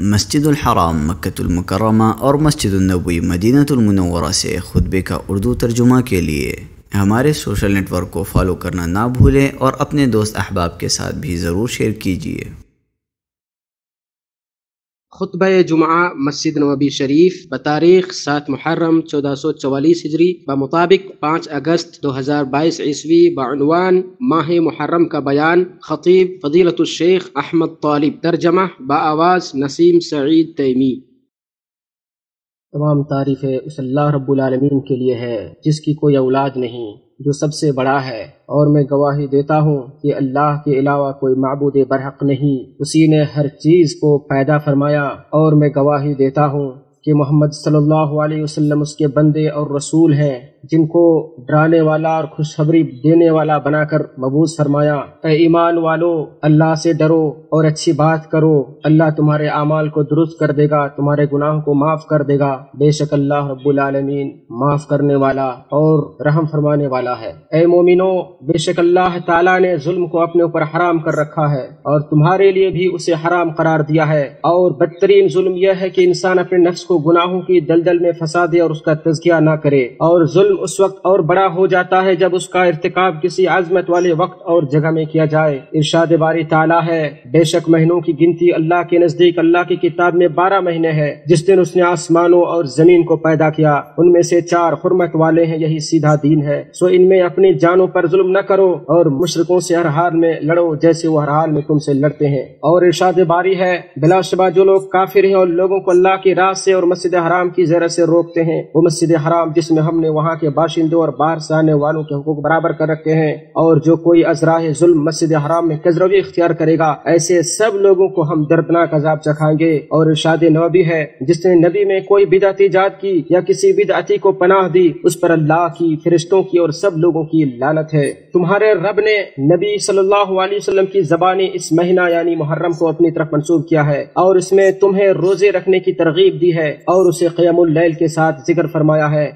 मस्जिद हराम मक्तुलमकरमा और मस्जिद नबी मदीनतुलमनवरा से खुतबे का उर्दू तर्जुमा के लिए। हमारे सोशल नेटवर्क को फॉलो करना ना भूलें और अपने दोस्त अहबाब के साथ भी ज़रूर शेयर कीजिए। खुतब जुमा मस्जिद नबी शरीफ बतारीख सात मुहर्रम चौदह सौ चवालीस हिजरी मुताबिक पाँच अगस्त दो हज़ार बाईस ईस्वी बनवान माह मुहर्रम का बयान ख़तीब फजीलतुल्शेख अहमद तालिब, तर्जमा बाआवाज़ नसीम सईद तैमी। तमाम तारीफ़ें उस अल्लाह रब्बुल के लिए है, जिसकी कोई औलाद नहीं, जो सबसे बड़ा है। और मैं गवाही देता हूँ कि अल्लाह के अलावा कोई मबूद बरहक नहीं। उसी ने हर चीज़ को पैदा फरमाया। और मैं गवाही देता हूँ कि मोहम्मद सल्लल्लाहु अलैहि वसल्लम उसके बंदे और रसूल हैं। जिनको डराने वाला और खुशखबरी देने वाला बनाकर मबूज फरमाया ईमान वालो, अल्लाह से डरो और अच्छी बात करो। अल्लाह तुम्हारे अमाल को दुरुस्त कर देगा, तुम्हारे गुनाहों को माफ़ कर देगा। बेशक अल्लाह रब्बुल आलमीन माफ़ करने वाला और रहम फरमाने वाला है। ए मोमिनो, बेशक अल्लाह ताला ने जुल्म को अपने ऊपर हराम कर रखा है और तुम्हारे लिए भी उसे हराम करार दिया है। और बदतरीन जुल्म यह है कि इंसान अपने नफ्स को गुनाहों की दलदल में फंसा दे और उसका तजकिया न करे। और जुल्म जुल्म उस वक्त और बड़ा हो जाता है जब उसका इरतकब किसी आजमत वाले वक्त और जगह में किया जाए। इरशाद बारी ताला है। बेशक महीनों की गिनती अल्लाह के नज़दीक, अल्लाह की किताब में बारह महीने है। जिस दिन उसने आसमानों और ज़मीन को पैदा किया, उनमें से चार हुरमत वाले हैं, यही सीधा दीन है। सो इनमें अपनी जानों पर जुल्म न करो और मुशरकों से हर हाल में लड़ो जैसे वो हर हाल में तुम तुमसे लड़ते हैं। और इरशाद बारी है। बिलाशबा जो लोग काफिर हैं और लोगों को अल्लाह की राह से और मस्जिद हराम की जरा से रोकते हैं, वो मस्जिद हराम जिसमें हमने वहाँ के बाशिंदों और बाहर से आने वालों के हकूक बराबर कर रखे हैं और जो कोई अजराह जुल्म मस्जिद हराम में कजरवी इख्तियार करेगा, ऐसे सब लोगों को हम दर्दनाक अजाब चखाएँगे। और इर्शाद नबी है, जिसने नबी में कोई बिदाती जात की या किसी बिदाती को पनाह दी, उस पर अल्लाह की, फरिश्तों की और सब लोगों की लानत है। तुम्हारे रब ने नबी सल्लल्लाहु अलैहि वसल्लम की जबानी इस महीना यानी मुहर्रम को अपनी तरफ़ मंसूब किया है और इसमें तुम्हें रोज़े रखने की तरगीब दी है और उसे क़यामुल लैल के साथ ज़िक्र फरमाया है।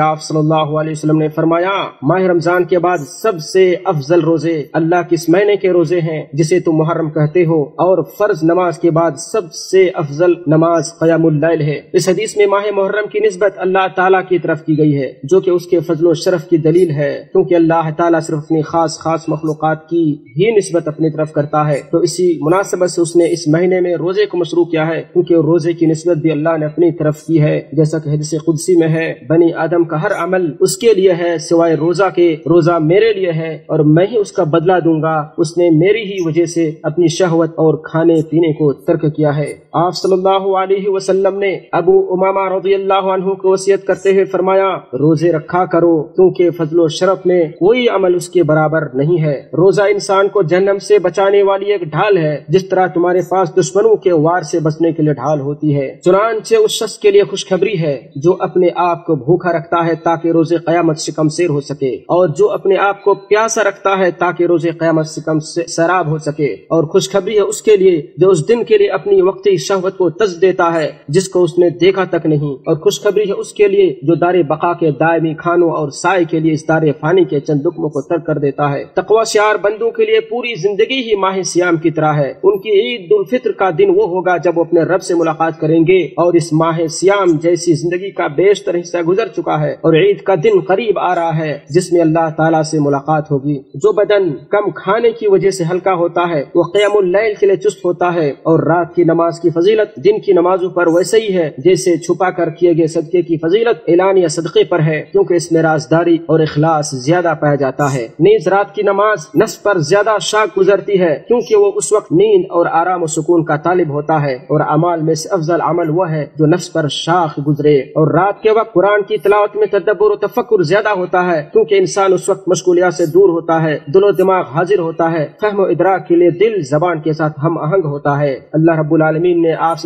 आप सल्लल्लाहु अलैहि वसल्लम ने फरमाया, माह रमज़ान के बाद सबसे अफजल रोज़े अल्लाह किस महीने के रोज़े हैं, जिसे तुम मुहर्रम कहते हो, और फ़र्ज़ नमाज़ के बाद सबसे अफजल नमाज़ कयामुल्लैल है। इस हदीस में माह मुहर्रम की नस्बत अल्लाह ताला की तरफ़ की गई है, जो कि उसके फजलो शरफ की दलील है, क्योंकि अल्लाह ताला सिर्फ़ अपनी खास खास मखलूकत की ही नस्बत अपनी तरफ़ करता है। तो इसी मुनासिबत से उसने इस महीने में रोज़े को मशरू किया है, क्योंकि रोज़े की नस्बत भी अल्लाह ने अपनी तरफ़ की है। जैसा की हदीस कुदसी में है, बनी आदम का हर अमल उसके लिए है, सिवाय रोजा के, रोजा मेरे लिए है, और मैं ही उसका बदला दूँगा। उसने मेरी ही वजह से अपनी शहवत और खाने पीने को तर्क किया है। आप सल्लल्लाहु अलैहि वसल्लम ने अबू उमामा रज़ी अल्लाह को वसीयत करते हुए फरमाया, रोज़े रखा करो, क्योंकि फजलो शरफ में कोई अमल उसके बराबर नहीं है। रोजा इंसान को जन्म से बचाने वाली एक ढाल है, जिस तरह तुम्हारे पास दुश्मनों के वार से बचने के लिए ढाल होती है। चुनानचे उस शख्स के लिए खुशखबरी है, जो अपने आप को भूखा रखता है ताकि रोज़े क्यामत से कम शेर हो सके और जो अपने आप को प्यासा रखता है ताकि रोज़े क्यामत से कम शराब हो सके और खुशखबरी है उसके लिए जो उस दिन के लिए अपनी वक्ती शहवत को तज देता है, जिसको उसने देखा तक नहीं। और खुशखबरी है उसके लिए जो दारे बका के दायमी खानों और साय के लिए इस दारे फानी के चंद दुखमों को तर्क कर देता है। तकवा शार बंदों के लिए पूरी ज़िंदगी ही माह सियाम की तरह है। उनकी ईद उल फित्र का दिन वो होगा जब वो अपने रब से मुलाकात करेंगे और इस माह सियाम जैसी ज़िंदगी का बेशतर हिस्सा गुजर चुका है और ईद का दिन करीब आ रहा है, जिसमें अल्लाह ताला से मुलाकात होगी। जो बदन कम खाने की वजह से हल्का होता है, वो क़यामुल्लैल के लिए चुस्त होता है, और रात की नमाज़ की फजीलत दिन की नमाजों पर वैसे ही है, जैसे छुपा कर किए गए सदके की फजीलत ऐलान या सदक़े पर है, क्योंकि इसमें राजदारी और इखलास ज़्यादा पाया जाता है। नीज रात की नमाज़ नस पर ज़्यादा शाख गुजरती है, क्योंकि वो उस वक्त नींद और आराम और सुकून का तालिब होता है, और अमाल में से अफजल अमल वह है, जो नफ्स पर शाख गुजरे, और रात के वक्त कुरान की तलावत में तदब्बर तफक्र ज़्यादा होता है, क्योंकि इंसान उस वक्त मशगूलिया से दूर होता है, दिलो दिमाग हाजिर होता है, फहम इदराक के लिए दिल जबान के साथ हम आहंग होता है। अल्लाह रब्बुल आलमीन ने आप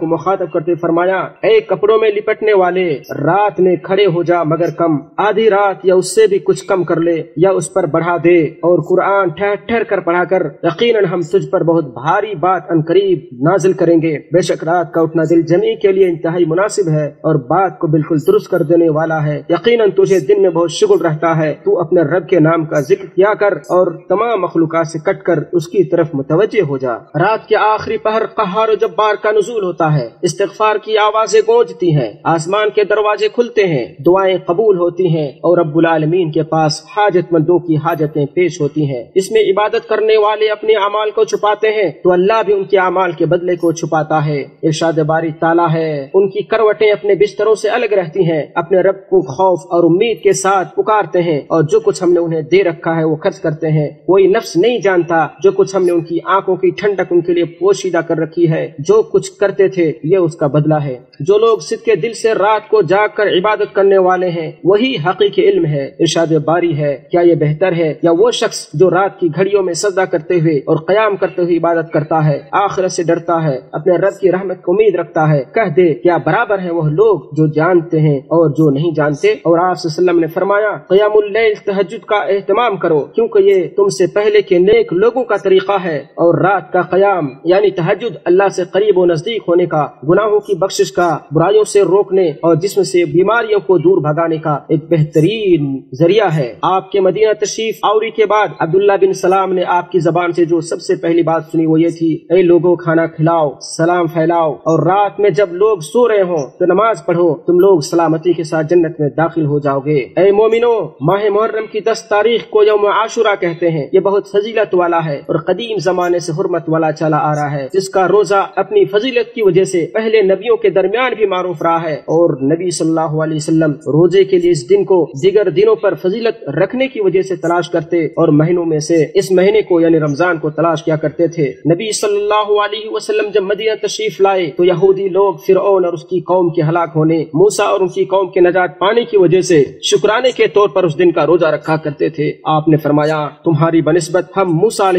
को मुखातब करते फरमाया एक कपड़ों में लिपटने वाले, रात में खड़े हो जा मगर कम, आधी रात या उससे भी कुछ कम कर ले, या उस पर बढ़ा दे, और कुरान ठहर ठहर कर पढ़ा कर यकीन हम तुझ पर बहुत भारी बात अनकरीब नाजिल करेंगे। बेशक रात का उठना दिल जमी के लिए इंतहाई मुनासिब है, और बात को बिल्कुल दुरुस्त कर देने वाला है यकीनन तुझे दिन में बहुत शुगल रहता है। तू अपने रब के नाम का ज़िक्र किया कर और तमाम मखलूक से कट कर उसकी तरफ़ मुतवजे हो जा। रात के आखिरी पहर कहार जब्बार का नजूल होता है इस्तफार की आवाज़ें गूंजती हैं, आसमान के दरवाजे खुलते हैं, दुआएँ कबूल होती हैं और रब्बुल आलमीन के पास हाजतमंदों की हाजतें पेश होती हैं। इसमें इबादत करने वाले अपने अमाल को छुपाते हैं तो अल्लाह भी उनके अमाल के बदले को छुपाता है। इरशाद बारी ताला है, उनकी करवटें अपने बिस्तरों से अलग रहती हैं, अपने रब को खौफ और उम्मीद के साथ पुकारते हैं और जो कुछ हमने उन्हें दे रखा है वो खर्च करते हैं। कोई नफ्स नहीं जानता जो कुछ हमने उनकी आँखों की ठंडक उनके लिए पोशीदा कर रखी है। जो कुछ करते थे, ये उसका बदला है। जो लोग सिद्ध के दिल से रात को जाग कर इबादत करने वाले हैं, वही हकीकी इल्म है, इरशाद बारी है। क्या ये बेहतर है? या वो शख्स जो रात की घड़ियों में सजदा करते हुए और क्याम करते हुए इबादत करता है, आखिरत से डरता है, अपने रब की रहमत को उम्मीद रखता है। कह दे, क्या बराबर है वह लोग जो जानते हैं और जो नहीं जानते? और आप ने फरमाया, कयामुल तहजद का एहतमाम करो, क्योंकि ये तुमसे पहले के नेक लोगों का तरीका है और रात का कयाम, यानी तहजद अल्लाह से करीब और नज़दीक होने का, गुनाहों की बख्शिश का, बुराइयों से रोकने और जिसम से बीमारियों को दूर भगाने का एक बेहतरीन ज़रिया है। आपके मदीना तशरीफ़ आवरी के बाद अब्दुल्ला बिन सलाम ने आपकी जबान से जो सबसे पहली बात सुनी वो ये थी, ए लोगों, खाना खिलाओ, सलाम फैलाओ, और रात में जब लोग सो रहे हो तो नमाज़ पढ़ो, तुम लोग सलामती के साथ जन्नत में दाखिल हो जाओगे। ए मोमिनो, माह मुहर्रम की दस तारीख को यौम आशुरा कहते हैं। ये बहुत फजीलत वाला है और कदीम जमाने से हुरमत वाला चला आ रहा है, जिसका रोजा अपनी फजीलत की वजह से पहले नबियों के दरमियान भी मारूफ रहा है और नबी सल्लल्लाहु अलैहि वसल्लम रोज़े के लिए इस दिन को दिगर दिनों पर फजीलत रखने की वजह से तलाश करते और महीनों में से इस महीने को, यानी रमज़ान को तलाश किया करते थे। नबी सल्लल्लाहु अलैहि वसल्लम जब मदीना तशरीफ़ लाए तो यहूदी लोग फिर और उसकी कौम के हलाक होने, मूसा और उनकी कौम के नजात पाने की वजह से शुक्राने के तौर पर उस दिन का रोजा रखा करते थे। आपने फरमाया, तुम्हारी बनस्बत हम मूसा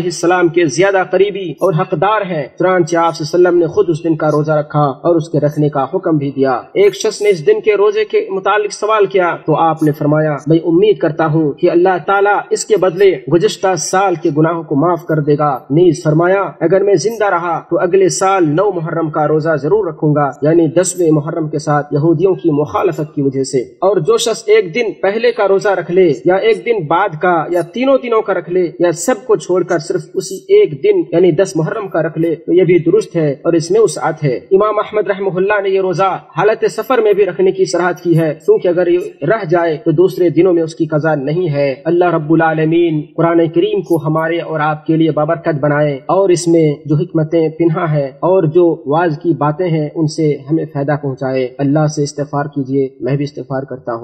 के ज़्यादा करीबी और हकदार हैं। चुनाचे आप ने खुद उस दिन का रोजा रखा और उसके रखने का हुक्म भी दिया। एक शख्स ने इस दिन के रोज़े के मुतालिक सवाल किया तो आपने फरमाया, मैं उम्मीद करता हूँ कि अल्लाह ताला इसके बदले गुजश्ता साल के गुनाहों को माफ़ कर देगा। नीज फरमाया, अगर मैं ज़िंदा रहा तो अगले साल नौ मुहर्रम का रोजा ज़रूर रखूँगा, यानी दसवें मुहर्रम के साथ यहूदियों की मुखालफत की वजह से। और जो शख्स एक दिन पहले का रोजा रख ले, या एक दिन बाद का, या तीनों दिनों का रख ले, या सबको छोड़कर सिर्फ़ उसी एक दिन, यानी दस मुहर्रम का रख ले तो ये भी दुरुस्त है और इसमें उसात है। इमाम अहमद रहमुल्ला ने ये रोजा हालत सफ़र में भी रखने की सराहत की है। क्योंकि अगर ये रह जाए तो दूसरे दिनों में उसकी कजा नहीं है। अल्लाह रब्बुल आलमीन कुरान करीम को हमारे और आपके लिए बाबरकत बनाए, और इसमें जो हिकमतें पिन्हा है, और जो वाज की बातें हैं, उनसे हमें फ़ायदा पहुँचाए। अल्लाह से इस्तफार कीजिए, मैं भी इस्तफार करता हूँ।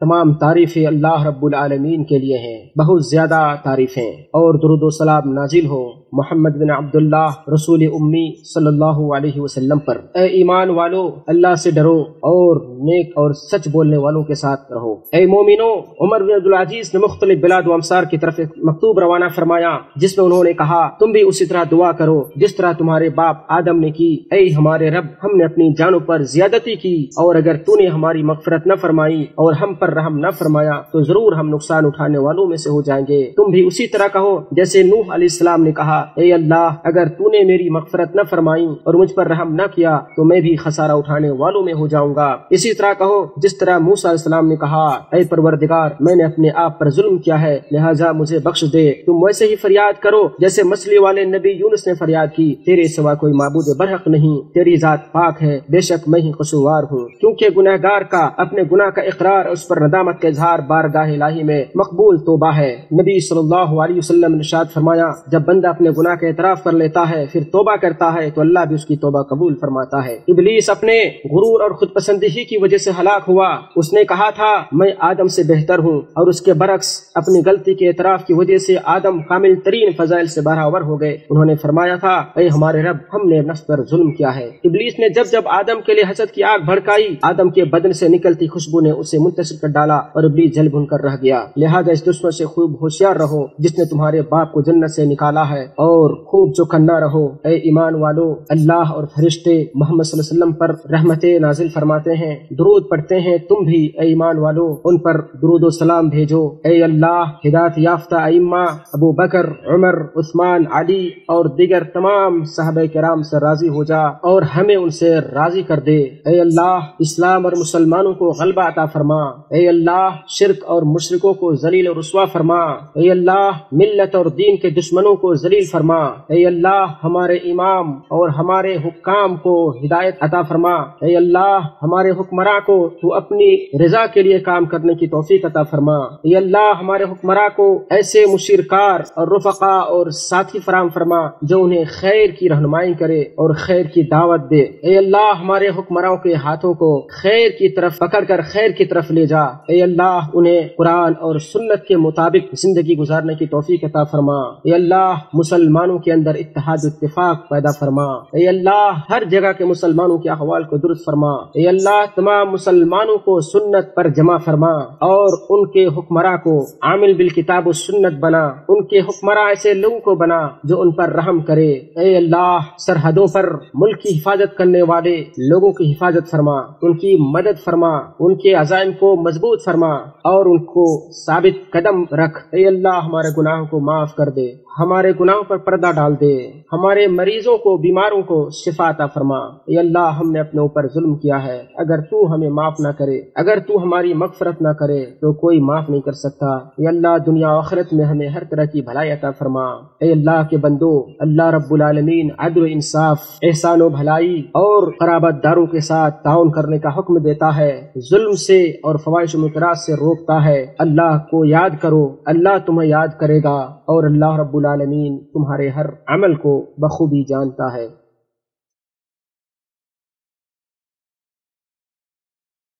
तमाम तारीफें अल्लाह रब्बुल आलमीन के लिए हैं। बहुत ज़्यादा तारीफें और दुरुदो सलाम नाजिल हो। मोहम्मद बिन अब्दुल्ला रसूल उम्मी सल्लल्लाहु अलैहि वसल्लम पर। ए ईमान वालो, अल्लाह से डरो और नेक और सच बोलने वालों के साथ रहो। ए मोमिनो, उमर बिन अब्दुल अज़ीज़ ने मुख्तलि बिलाद की तरफ़ एक मकतूब रवाना फरमाया, जिसमें उन्होंने कहा, तुम भी उसी तरह दुआ करो, जिस तरह तुम्हारे बाप आदम ने की। ए हमारे रब, हमने अपनी जानों पर ज्यादती की, और अगर तूने हमारी मगफरत न फरमाई और हम पर रहम न फरमाया तो ज़रूर हम नुकसान उठाने वालों में से हो जाएँगे। तुम भी उसी तरह कहो, जैसे नूह अलैहिस्सलाम ने कहा ए अल्लाह, अगर तूने मेरी मगफरत न फरमाई और मुझ पर रहम न किया तो मैं भी खसारा उठाने वालों में हो जाऊँगा। इसी तरह कहो, जिस तरह मूसा ने कहा ए परवरदिगार, मैंने अपने आप पर जुल्म किया है, लिहाजा मुझे बख्श दे। तुम वैसे ही फरियाद करो, जैसे मछली वाले नबी यूनुस ने फरियाद की। तेरे सिवा कोई मबूद बरहक नहीं, तेरी जात पाक है, बेशक मैं ही कसूवार हूँ। क्योंकि गुनहगार का, अपने गुनाह का इकरार उस पर नदामत के इजहार बारगाह इलाही में मकबूल तोबा है। नबी सल्लल्लाहु अलैहि वसल्लम ने शाद फरमाया, जब बंदा अपने गुनाह का एतराफ कर लेता है, फिर तोबा करता है तो अल्लाह भी उसकी तोबा कबूल फरमाता है। इबलीस अपने गुरूर और खुद पसंदी की वजह से हलाक हुआ। उसने कहा था, मैं आदम से बेहतर हूँ, और उसके बरक्स अपनी गलती के एतराफ की वजह से आदम कामिल तरीन फजाइल से बराबर हो गए। उन्होंने फरमाया था अरे हमारे रब, हमने नफ्स पर जुल्म किया है। इबलीस ने जब जब आदम के लिए हसद की आग भड़काई, आदम के बदन से निकलती खुशबू ने उसे मुंतशिर कर डाला और इबलीस जल भुन कर रह गया। लिहाजा इस दुश्मन से खूब होशियार रहो, जिसने तुम्हारे बाप को जन्नत से निकाला है। और खूब चौकन्ना रहो। ए ईमान वालो, अल्लाह और फरिश्ते मोहम्मद वसल्लम पर रहमत नाजिल फरमाते हैं। दुरूद पढ़ते हैं तुम भी ए ईमान वालो, उन पर दुरूद सलाम भेजो। ए अल्लाह, हिदायत याफ्ता इम्मा अबू बकर, उमर, उस्मान, अली और दिगर तमाम साहब कराम से राज़ी हो जा और हमें उनसे राज़ी कर दे। ए अल्लाह, इस्लाम और मुसलमानों को गलबा अता फरमा। ए अल्लाह, शिरक और मुशरकों को जलील और फरमा। ए अल्लाह, मिल्लत और दीन के दुश्मनों को जलील फरमा ए अल्लाह, हमारे इमाम और हमारे हुक्काम को हिदायत अता फरमा। ए अल्लाह, हमारे हुक्मरा को तू अपनी रजा के लिए काम करने की तोफीक अता फरमा। ए अल्लाह, हमारे हुक्मरा को ऐसे मुशीरकार और रुफका और साथी फराम फरमा, जो उन्हें खैर की रहनुमाई करे और खैर की दावत दे। ए अल्लाह, हमारे हुक्मराओं के हाथों को खैर की तरफ़ पकड़ कर खैर की तरफ़ ले जा। ए अल्लाह, उन्हें कुरान और सुन्नत के मुताबिक ज़िंदगी गुजारने की तोफीक अता फरमा। ए अल्लाह मुसलमानों के अंदर इतिहाद इत्तेफाक पैदा फरमा। ए अल्लाह, हर जगह के मुसलमानों के अहवाल को दुरुस्त फरमा। ए अल्लाह, तमाम मुसलमानों को सुन्नत पर जमा फरमा और उनके हुक्मरा को आमिल बिल किताब सुन्नत बना। उनके हुक्मरा ऐसे लोगों को बना जो उन पर रहम करे। ए अल्लाह, सरहदों पर मुल्क की हिफाजत करने वाले लोगों की हिफाजत फरमा। उनकी मदद फरमा। उनके अजायम को मज़बूत फरमा और उनको साबित कदम रख। ए अल्लाह, हमारे गुनाहों को माफ़ कर दे। हमारे गुनाहों पर पर्दा डाल दे। हमारे मरीजों को, बीमारों को शिफाता फरमा। अल्लाह, हमने अपने ऊपर जुल्म किया है। अगर तू हमें माफ़ ना करे, अगर तू हमारी मगफरत ना करे तो कोई माफ़ नहीं कर सकता। अल्लाह, दुनिया आखिरत में हमें हर तरह की भलाई अता फरमा। अल्लाह के बंदो, अल्लाह रब्बुल आलमीन अदल इंसाफ, एहसान भलाई और खराबत दारों के साथ ताउन करने का हुक्म देता है। जुल्म से और फवाइश मुकरात से रोकता है। अल्लाह को याद करो। अल्लाह तुम्हें याद करेगा और अल्लाह रब्बुल आलमीन तुम्हारे हर अमल को बखूबी जानता है।